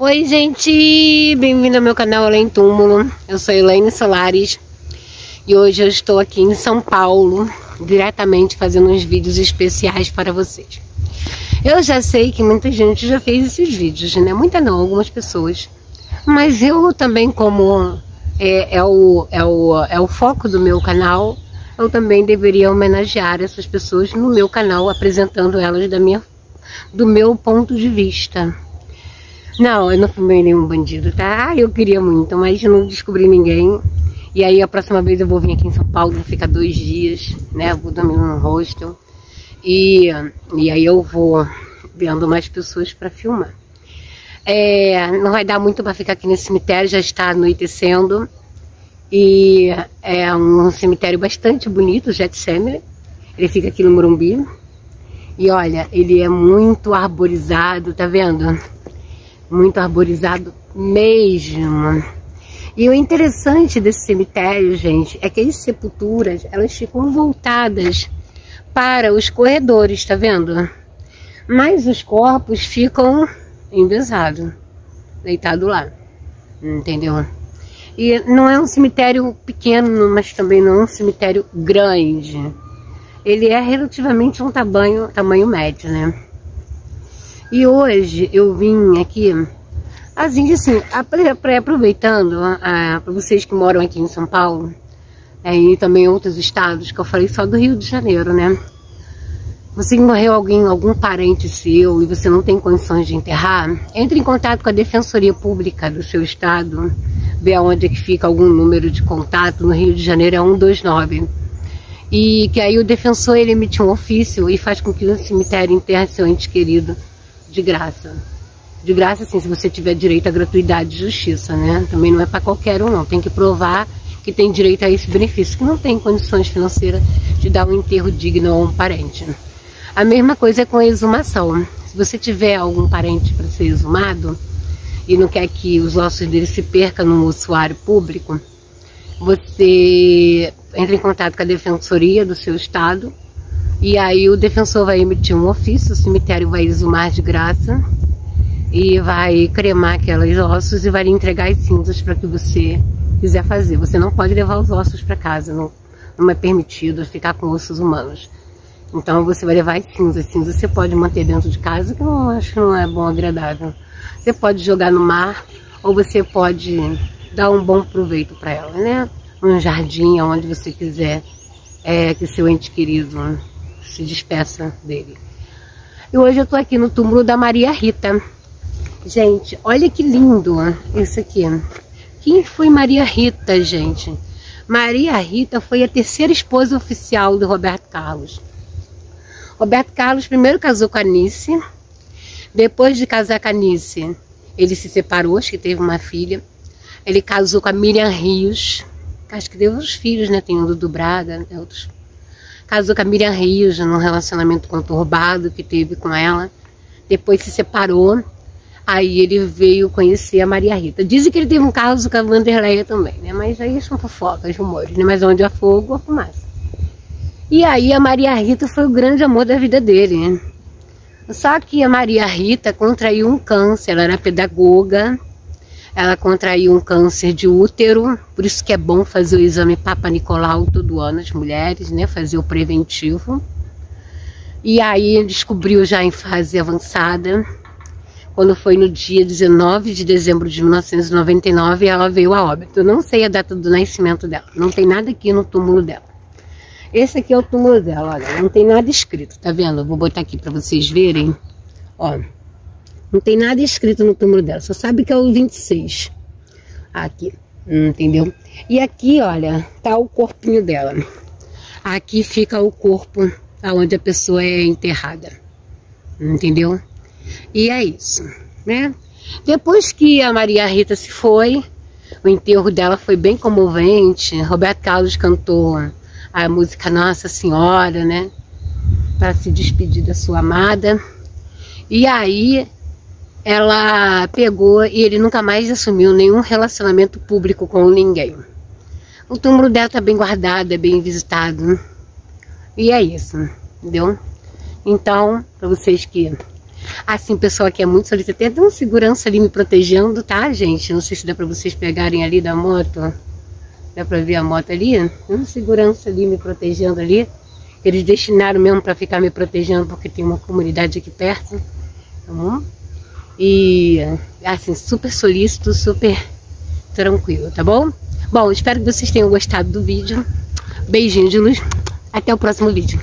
Oi, gente! Bem-vindo ao meu canal Além Túmulo. Eu sou Elaine Solares e hoje eu estou aqui em São Paulo, diretamente fazendo uns vídeos especiais para vocês. Eu já sei que muita gente já fez esses vídeos, né? Muita não, algumas pessoas. Mas eu também, como é, é, o, é, o, é o foco do meu canal, eu também deveria homenagear essas pessoas no meu canal, apresentando elas da minha, do meu ponto de vista. Não, eu não fumei nenhum bandido, tá? Ah, eu queria muito, mas não descobri ninguém. E aí a próxima vez eu vou vir aqui em São Paulo, vou ficar dois dias, né? Vou dormir num hostel. E, e aí eu vou vendo mais pessoas para filmar. É, não vai dar muito para ficar aqui nesse cemitério, já está anoitecendo. E é um cemitério bastante bonito, Getsemane. Ele fica aqui no Morumbi. E olha, ele é muito arborizado, tá vendo? Muito arborizado mesmo. E o interessante desse cemitério, gente, é que as sepulturas, elas ficam voltadas para os corredores, tá vendo? Mas os corpos ficam embesados, deitados lá, entendeu? E não é um cemitério pequeno, mas também não é um cemitério grande. Ele é relativamente um tamanho, tamanho médio, né? E hoje eu vim aqui, assim, assim aproveitando para vocês que moram aqui em São Paulo, é, e também outros estados, que eu falei só do Rio de Janeiro, né? Você morreu alguém, algum parente seu e você não tem condições de enterrar, entre em contato com a Defensoria Pública do seu estado, vê aonde é que fica algum número de contato, no Rio de Janeiro é 129. E que aí o defensor ele emite um ofício e faz com que o cemitério enterre seu ente querido de graça. De graça, assim, se você tiver direito à gratuidade de justiça, né? Também não é para qualquer um, não. Tem que provar que tem direito a esse benefício, que não tem condições financeiras de dar um enterro digno a um parente. A mesma coisa é com a exumação. Se você tiver algum parente para ser exumado e não quer que os ossos dele se percam no ossuário público, você entra em contato com a defensoria do seu estado e aí o defensor vai emitir um ofício, o cemitério vai exumar de graça e vai cremar aquelas ossos e vai lhe entregar as cinzas para que você quiser fazer. Você não pode levar os ossos para casa, não, não é permitido ficar com ossos humanos. Então você vai levar as cinzas. As cinzas você pode manter dentro de casa, que eu acho que não é bom, agradável. Você pode jogar no mar ou você pode dar um bom proveito para ela, né? Um jardim, onde você quiser é, que seu ente querido se despeça dele. E hoje eu tô aqui no túmulo da Maria Rita. Gente, olha que lindo isso aqui. Quem foi Maria Rita, gente? Maria Rita foi a terceira esposa oficial do Roberto Carlos. Roberto Carlos primeiro casou com a Nice. Depois de casar com a Nice, ele se separou, acho que teve uma filha. Ele casou com a Miriam Rios. Acho que deu outros filhos, né? Tem o Dudu Braga, né? outros Casou com a Miriam Rios num relacionamento conturbado que teve com ela. Depois se separou. Aí ele veio conhecer a Maria Rita. Dizem que ele teve um caso com a Vanderleia também, né? Mas aí são fofocas, rumores, né? Mas onde há fogo, há fumaça. E aí a Maria Rita foi o grande amor da vida dele, né? Só que a Maria Rita contraiu um câncer, ela era pedagoga, ela contraiu um câncer de útero, por isso que é bom fazer o exame Papa Nicolau todo ano, as mulheres, né? Fazer o preventivo. E aí descobriu já em fase avançada. Quando foi no dia 19 de dezembro de 1999, ela veio a óbito. Eu não sei a data do nascimento dela, não tem nada aqui no túmulo dela. Esse aqui é o túmulo dela, olha, não tem nada escrito, tá vendo? Eu vou botar aqui para vocês verem, ó. Não tem nada escrito no túmulo dela, só sabe que é o 26. Aqui, entendeu? E aqui, olha, tá o corpinho dela. Aqui fica o corpo aonde a pessoa é enterrada. Entendeu? E é isso, né? Depois que a Maria Rita se foi, o enterro dela foi bem comovente. Roberto Carlos cantou a música Nossa Senhora, né? Para se despedir da sua amada. E aí ela pegou e ele nunca mais assumiu nenhum relacionamento público com ninguém. O túmulo dela tá bem guardado, é bem visitado. E é isso, entendeu? Então, para vocês que Assim, pessoal aqui é muito solícito. Tem até um segurança ali me protegendo, tá, gente? Não sei se dá pra vocês pegarem ali da moto. Dá pra ver a moto ali? Tem um segurança ali me protegendo ali. Eles destinaram mesmo pra ficar me protegendo porque tem uma comunidade aqui perto. Tá bom? E, assim, super solícito, super tranquilo, tá bom? Bom, espero que vocês tenham gostado do vídeo. Beijinho de luz. Até o próximo vídeo.